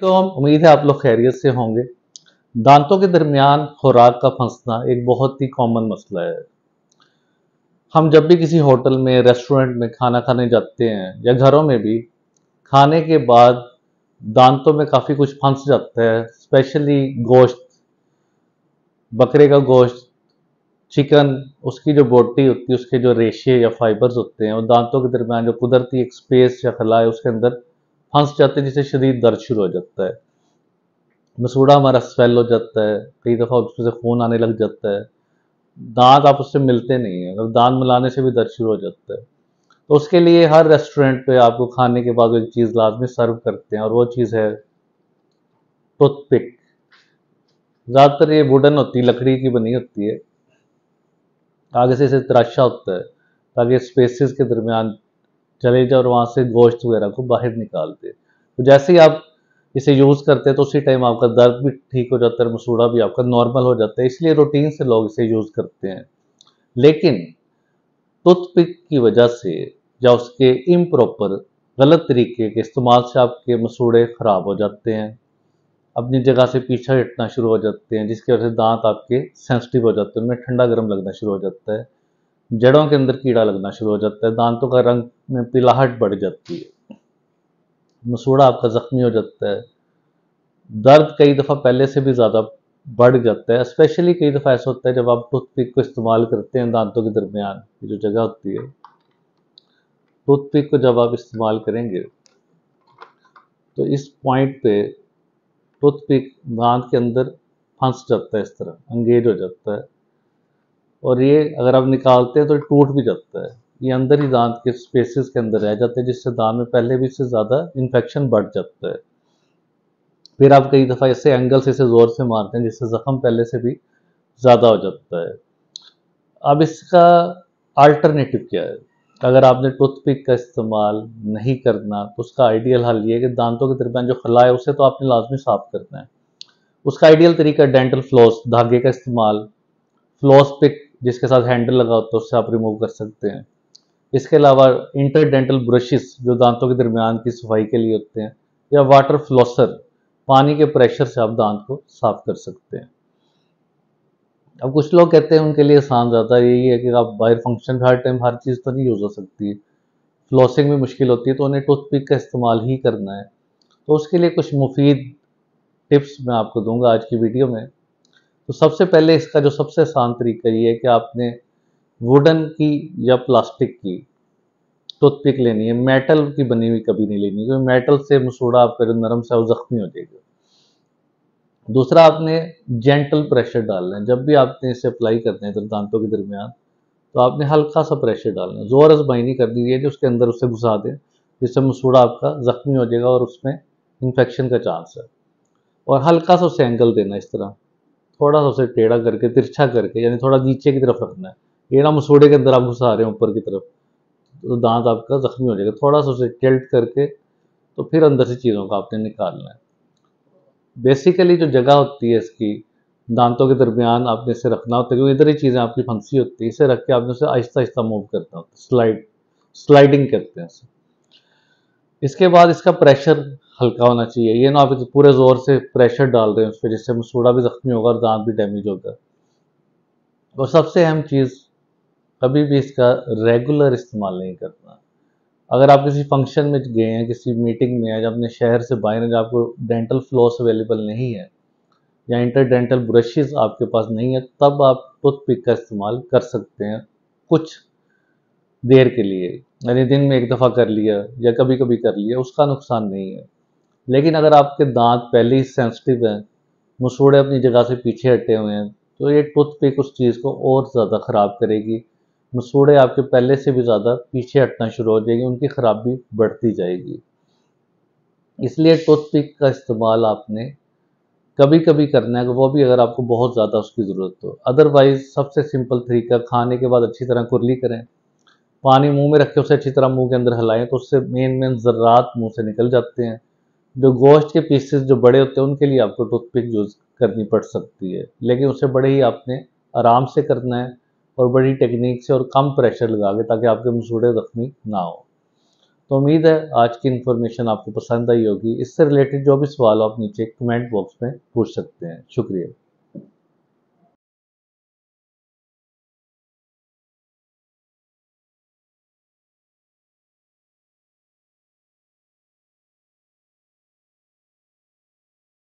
वालेकुम उम्मीद है आप लोग खैरियत से होंगे। दांतों के दरमियान खुराक का फंसना एक बहुत ही कॉमन मसला है। हम जब भी किसी होटल में रेस्टोरेंट में खाना खाने जाते हैं या घरों में भी, खाने के बाद दांतों में काफ़ी कुछ फंस जाता है स्पेशली गोश्त, बकरे का गोश्त चिकन उसकी जो बोटी होती है, उसके जो रेशे या फाइबर्स होते हैं और दांतों के दरमियान जो कुदरती एक स्पेस या खला है, उसके अंदर फंस जाते हैं, जिससे शरीर दर्द शुरू हो जाता है। मसूड़ा हमारा स्वेल हो जाता है, कई दफ़ा उसमें से खून आने लग जाता है। दांत आप उससे मिलते नहीं हैं, अगर दांत मिलाने से भी दर्द शुरू हो जाता है। तो उसके लिए हर रेस्टोरेंट पे आपको खाने के बाद एक चीज़ लाजमी सर्व करते हैं, और वो चीज़ है टूथपिक ज़्यादातर ये वुडन होती है, लकड़ी की बनी होती है। आगे से इसे तराशा होता है, ताकि स्पेसिस के दरमियान चले जाए और वहाँ से गोश्त वगैरह को बाहर निकाल दे तो जैसे ही आप इसे यूज़ करते हैं तो उसी टाइम आपका दर्द भी ठीक हो जाता है, मसूड़ा भी आपका नॉर्मल हो जाता है, इसलिए रूटीन से लोग इसे यूज़ करते हैं। लेकिन टूथपिक की वजह से या उसके इम्प्रॉपर गलत तरीके के इस्तेमाल से आपके मसूड़े ख़राब हो जाते हैं, अपनी जगह से पीछा हटना शुरू हो जाते हैं, जिसकी वजह से दांत आपके सेंसिटिव हो जाते हैं, उनमें ठंडा गर्म लगना शुरू हो जाता है। जड़ों के अंदर कीड़ा लगना शुरू हो जाता है, दांतों का रंग में पिलाहट बढ़ जाती है, मसूड़ा आपका जख्मी हो जाता है, दर्द कई दफ़ा पहले से भी ज़्यादा बढ़ जाता है स्पेशली कई दफ़ा ऐसा होता है जब आप टूथपिक को इस्तेमाल करते हैं दांतों के दरमियान जो जगह होती है, टूथपिक को जब आप इस्तेमाल करेंगे तो इस पॉइंट पे टूथपिक दांत के अंदर फंस जाता है इस तरह, अंगेज हो जाता है। और ये अगर आप निकालते हैं तो टूट भी जाता है। ये अंदर ही दांत के स्पेसिस के अंदर रह जाते हैं, जिससे दांत में पहले भी इससे ज़्यादा इन्फेक्शन बढ़ जाता है। फिर आप कई दफ़ा ऐसे एंगल से इसे ज़ोर से मारते हैं, जिससे ज़ख्म पहले से भी ज़्यादा हो जाता है। अब इसका अल्टरनेटिव क्या है? अगर आपने टूथपिक का इस्तेमाल नहीं करना तो उसका आइडियल हल ये है कि दांतों के दरमियान जो खला है, उसे तो आपने लाजमी साफ़ करना है। उसका आइडियल तरीका डेंटल फ्लॉस धागे का इस्तेमाल फ्लॉस पिक जिसके साथ हैंडल लगा होता है, उससे आप रिमूव कर सकते हैं। इसके अलावा इंटरडेंटल ब्रशेस जो दांतों के दरमियान की सफ़ाई के लिए होते हैं, या वाटर फ्लॉसर पानी के प्रेशर से आप दांत को साफ़ कर सकते हैं। अब कुछ लोग कहते हैं उनके लिए आसान ज़्यादा यही है कि आप बाहर फ़ंक्शन हर टाइम हर चीज़ तो नहीं यूज़ हो सकती है। फ्लॉसिंग में मुश्किल होती है तो उन्हें टूथपिक का इस्तेमाल ही करना है। तो उसके लिए कुछ मुफीद टिप्स मैं आपको दूँगा आज की वीडियो में। तो सबसे पहले इसका जो सबसे आसान तरीका ये है कि आपने वुडन की या प्लास्टिक की टूथपिक लेनी है, मेटल की बनी हुई कभी नहीं लेनी, क्योंकि मेटल से मसूड़ा आपका जो नरम सा वो जख्मी हो जाएगा। दूसरा, आपने जेंटल प्रेशर डालना है। जब भी आपने इसे अप्लाई करते हैं दांतों के दरमियान तो आपने हल्का सा प्रेशर डालना है। ज़ोर अजमाई नहीं करनी है कि उसके अंदर उसे घुसा दें, जिससे मसूड़ा आपका जख्मी हो जाएगा और उसमें इन्फेक्शन का चांस है। और हल्का सा उसे एंगल देना इस तरह। थोड़ा सा उसे टेढ़ा करके, तिरछा करके, यानी थोड़ा नीचे की तरफ़ रखना है। ना मसूड़े के अंदर आप घुसा रहे हैं ऊपर की तरफ़ तो दांत आपका जख्मी हो जाएगा। थोड़ा सा उसे टेल्ट करके तो फिर अंदर से चीज़ों का आपने निकालना है। बेसिकली जो जगह होती है इसकी, दांतों के दरमियान आपने इसे रखना होता है, क्योंकि इधर ही चीज़ें आपकी फंसी होती है। इसे रख के आपने उसे आहिस्ता आहिस्ता मूव करना होता है। स्लाइड स्लाइडिंग करते हैं इसे। इसके बाद इसका प्रेशर हल्का होना चाहिए। ये ना आप पूरे ज़ोर से प्रेशर डाल रहे हैं उस पर जिससे मसूड़ा भी ज़ख्मी होगा और दांत भी डैमेज होगा। और सबसे अहम चीज़, कभी भी इसका रेगुलर इस्तेमाल नहीं करना। अगर आप किसी फ़ंक्शन में गए हैं, किसी मीटिंग में या अपने शहर से बाहर जब आपको डेंटल फ्लॉस अवेलेबल नहीं है, या इंटर डेंटल ब्रशेज़ आपके पास नहीं है, तब आप टूथपिक का इस्तेमाल कर सकते हैं। कुछ देर के लिए, यानी दिन में एक दफ़ा कर लिया या कभी कभी कर लिया, उसका नुकसान नहीं है। लेकिन अगर आपके दांत पहले ही सेंसिटिव हैं, मसूड़े अपनी जगह से पीछे हटे हुए हैं तो ये टूथपिक उस चीज़ को और ज़्यादा ख़राब करेगी। मसूड़े आपके पहले से भी ज़्यादा पीछे हटना शुरू हो जाएगी, उनकी ख़राबी बढ़ती जाएगी। इसलिए टूथपिक का इस्तेमाल आपने कभी कभी करना है वो भी अगर आपको बहुत ज़्यादा उसकी ज़रूरत हो। अदरवाइज़ सबसे सिंपल तरीका, खाने के बाद अच्छी तरह कुरली करें। पानी मुँह में रख, उसे अच्छी तरह मुँह के अंदर हिलाएँ तो उससे मेन मेन ज़र्रात मुँह से निकल जाते हैं। जो गोश्त के पीसेस जो बड़े होते हैं, उनके लिए आपको टूथपिक यूज़ करनी पड़ सकती है। लेकिन उसे बड़े ही आपने आराम से करना है और बड़ी टेक्निक से और कम प्रेशर लगा के, ताकि आपके मसूड़े ज़ख्मी ना हो। तो उम्मीद है आज की इन्फॉर्मेशन आपको पसंद आई होगी। इससे रिलेटेड जो भी सवाल आप नीचे कमेंट बॉक्स में पूछ सकते हैं। शुक्रिया।